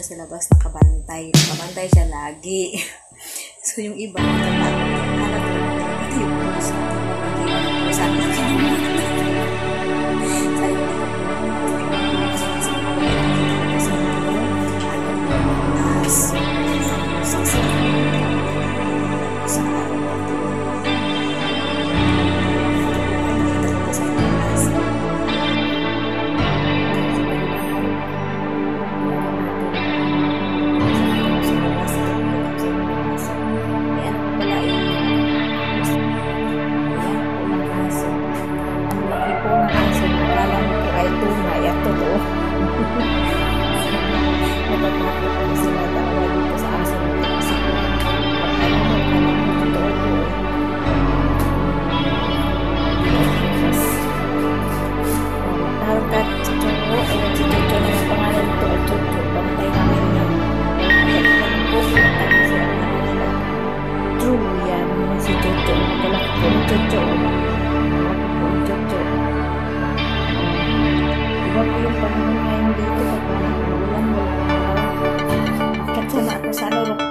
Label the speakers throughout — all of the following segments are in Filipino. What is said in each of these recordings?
Speaker 1: siya sa labas nakabantay. Nakabantay siya lagi. so, yung iba, natatakot.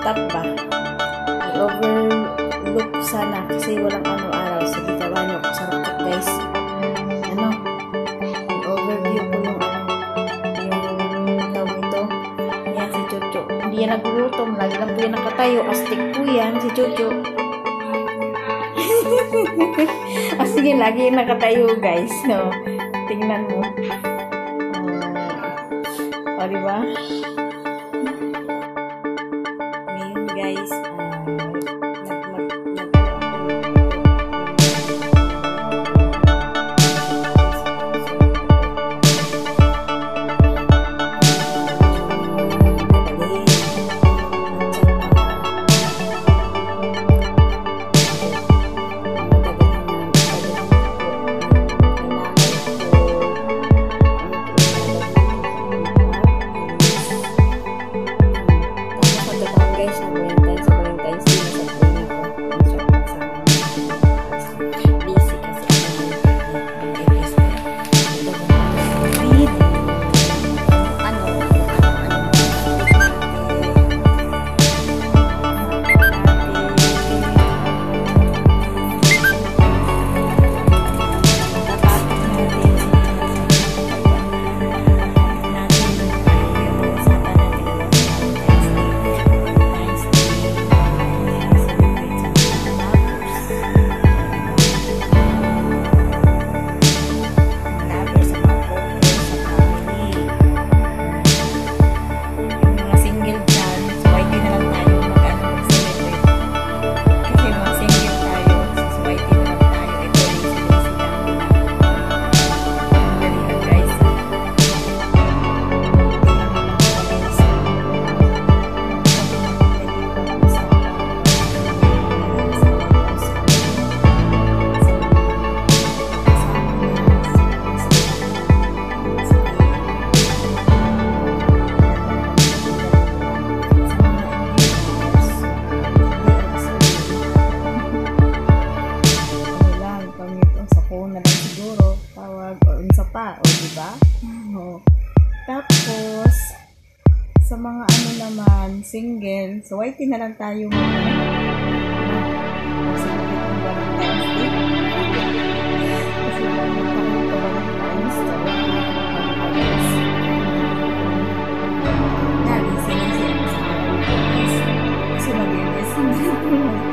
Speaker 1: Rooftop ba? I-overlook sana kasi walang ano araw. Sige, tawa niyo ako sa guys. Ano? I-overview ko yung ano, yung tawag ito. Yan si Jojo. Hindi yan nagugutom. Lagi lang po yan nakatayo. Astig po yan si Jojo. ah, sige, lagi yan nakatayo guys. No? Tingnan mo. Uh, o, diba? Guys, Tapos, sa mga ano naman, single, so YT na lang tayo Day. Kasi lagi pa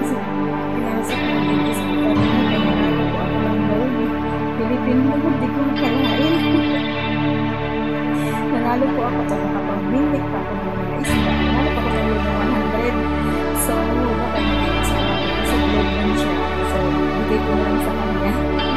Speaker 1: Pinasok, pinasok ko mag-invest ko kanina. Kaya nanalo ko ako ng loan. Philippine loan, di ko nakalain. Nanalo sa nakapag-mintik pa ako ng mga isla. Nanalo pa ako ng loan ng 100. So, mag-asawa ko kasi loan lang siya. So, na sa kanya.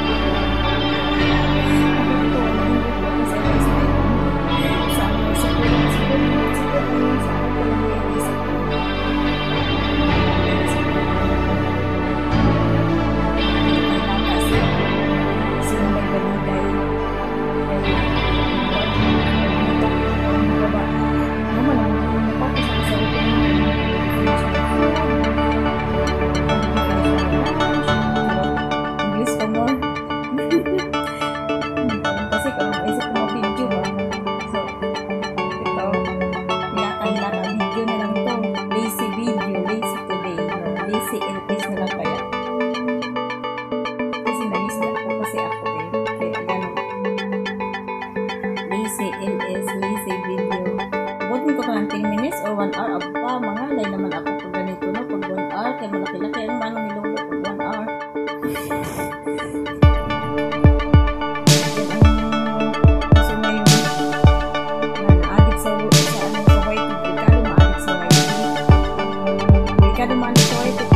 Speaker 1: Academy Monitor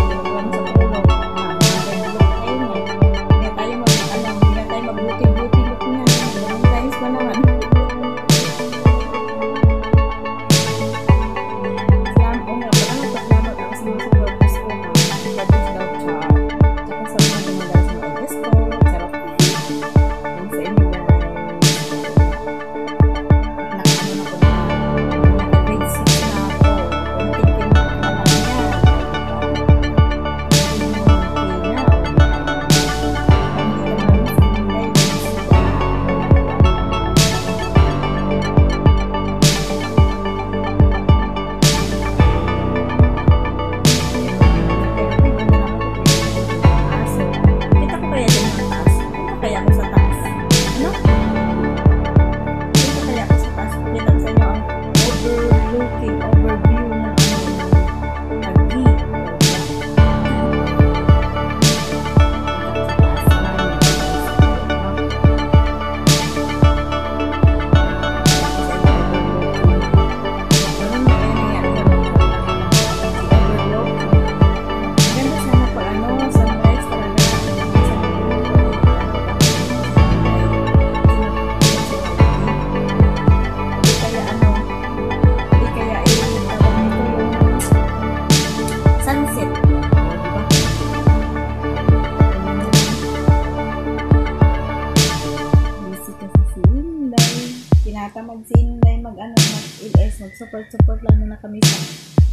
Speaker 1: mag-support-support lang muna kami sa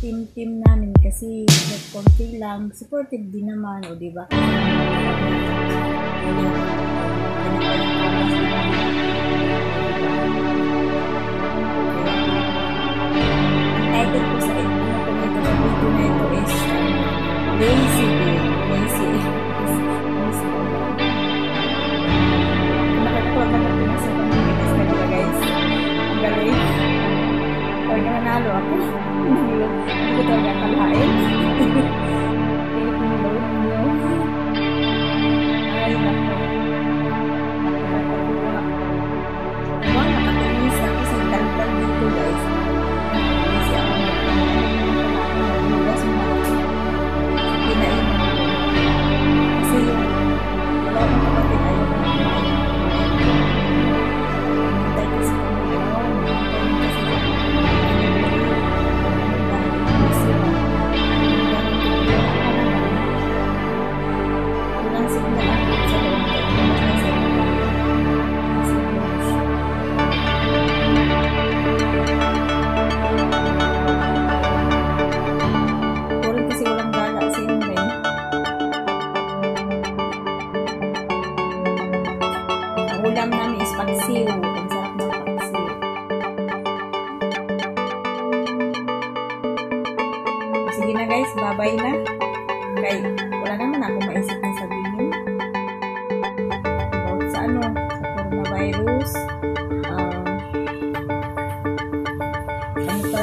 Speaker 1: team-team namin kasi kahit konti lang, supportive din naman, o diba? United po sa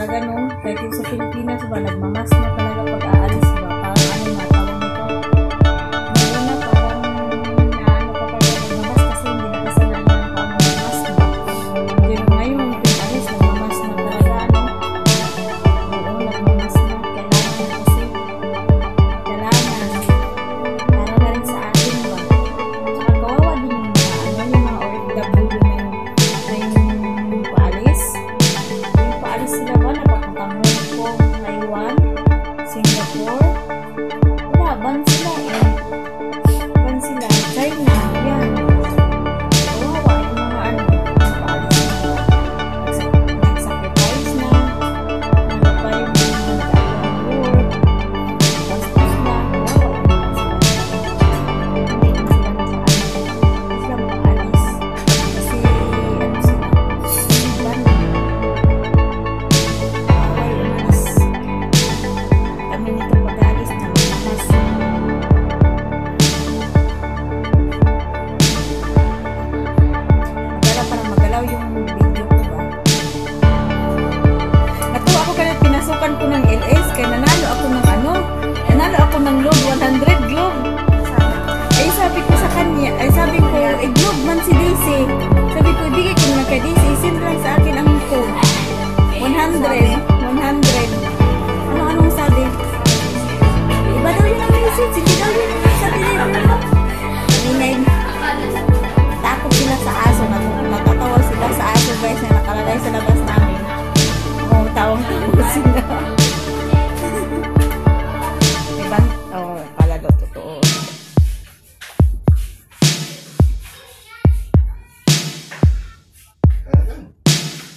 Speaker 1: talaga, no? Kahit yung sa Pilipinas, ba, nagmamas na talaga pag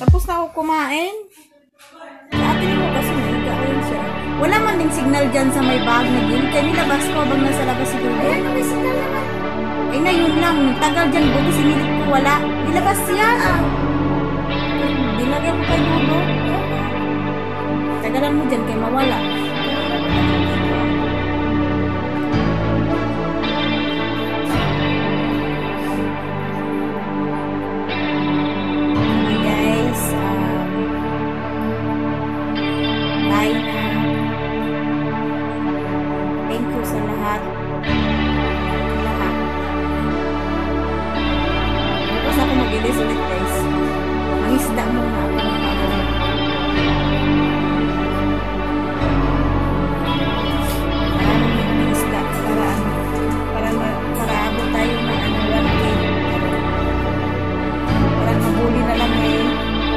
Speaker 1: Tapos na ako kumain. Sa atin mo kasi ko yun siya. Wala man ding signal dyan sa may bag na yun. Kaya nilabas ko habang nasa labas si Dudu.
Speaker 2: Ano may signal naman?
Speaker 1: Eh na yun lang. Tagal dyan buti sinilip ko wala. Nilabas siya. Dilagyan ko kay Dudu. Tagalan mo dyan kay mawala. Okay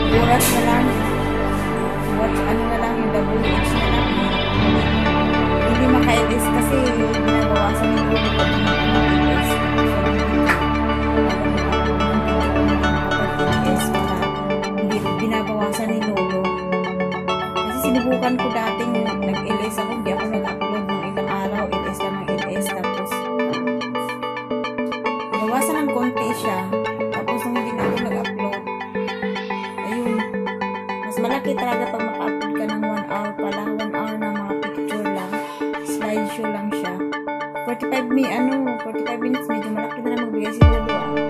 Speaker 1: Oras na lang. What, ano na lang yung WH na lang. Hindi makailis kasi binabawasan yung ulo pag. Hindi binabawasan ni Lolo. Kasi sinubukan ko dating nag-LS ako, hindi ako malaki talaga pag maka-upload ka ng 1 hour pala, 1 hour na mga picture lang, slideshow lang siya. 45 mi ano, 45 minutes, medyo malaki na lang magbigay si Lolo ah.